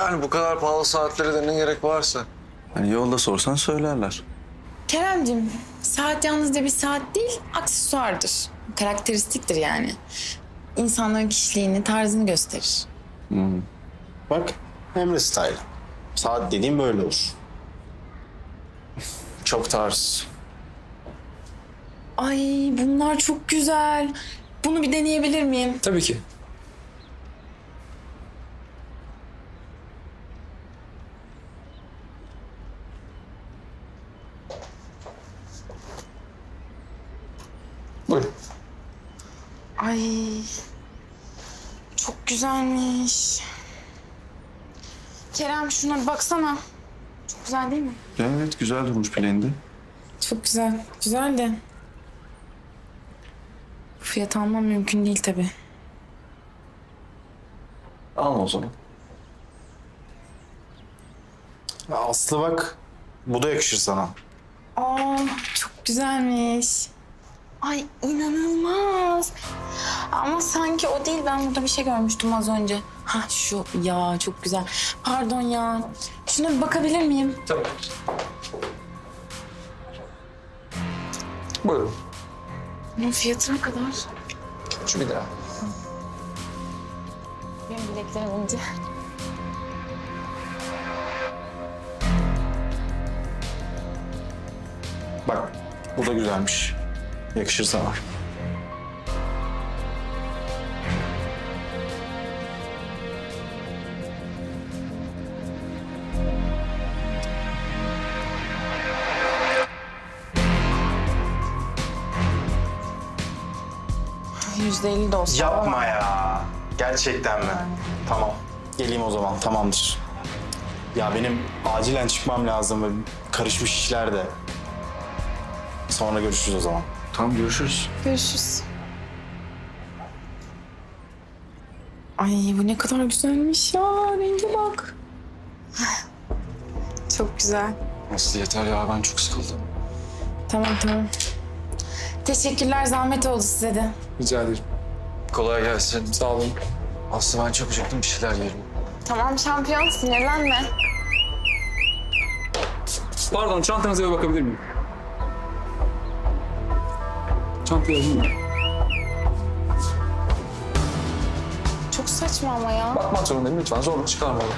Yani bu kadar pahalı saatlere de ne gerek varsa. Hani yolda sorsan söylerler. Keremcim, saat yalnızca bir saat değil, aksesuardır. Karakteristiktir yani. İnsanların kişiliğini, tarzını gösterir. Bak Emre Style. Saat dediğim böyle olur. Çok tarz. Ay bunlar çok güzel. Bunu bir deneyebilir miyim? Tabii ki. Ay çok güzelmiş. Kerem şuna baksana. Çok güzel değil mi? Evet güzel durmuş bileğinde. Çok güzel. Güzel de. Bu fiyat almam mümkün değil tabii. Alma o zaman. Ya Aslı bak. Bu da yakışır sana. Aa çok güzelmiş. Ay inanılmaz. Ama sanki o değil. Ben burada bir şey görmüştüm az önce. Ha şu ya çok güzel. Pardon ya. Şuna bir bakabilir miyim? Tabii. Buyurun. Bunun fiyatı ne kadar? Şu bir daha. Benim bileklerim ince. Bak bu da güzelmiş. Yakışır sana. Yüzde elli de olsa. Yapma ya. Gerçekten mi? Tamam. Geleyim o zaman. Tamamdır. Ya benim acilen çıkmam lazım. Böyle Karışmış işler de. Sonra görüşürüz o zaman. Tamam görüşürüz. Görüşürüz. Ay bu ne kadar güzelmiş ya. Renge bak. Çok güzel. Aslı yeter ya ben çok sıkıldım. Tamam tamam. Teşekkürler zahmet oldu size de. Rica ederim. Kolay gelsin. Sağ olun. Aslı ben çok acıktım bir şeyler yiyelim. Tamam şampiyon sinirlenme. Pardon çantanıza bir bakabilir miyim? Çantayı alayım mı? Çok saçma ama ya. Bakmak zorundayım lütfen zorluk çıkarmayın.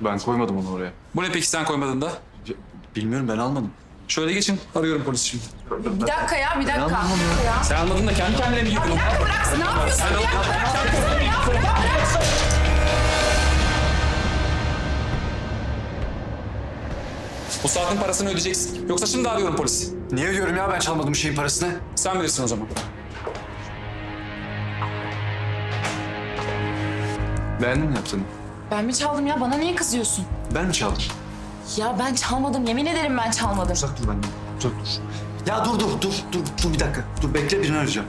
Ben koymadım onu oraya. Bu ne peki sen koymadın da? Bilmiyorum ben almadım. Şöyle geçin. Arıyorum polisi şimdi. Bir dakika ya bir dakika. Ya. Sen anladın da kendi kendine mi girdin? Bırak ne yapıyorsun ya? Bu saatin parasını ödeyeceksin. Yoksa şimdi arıyorum polisi. Niye ödüyorum ya ben çalmadım şeyin parasını? Sen bilirsin o zaman. Beğendin mi yaptığını? Ben mi çaldım ya? Bana niye kızıyorsun? Ben mi çaldım? Ya ben çalmadım. Yemin ederim ben çalmadım. Uzak dur benden. Uzak dur. Ya dur dur dur dur dur bir dakika. Dur bekle birini arayacağım.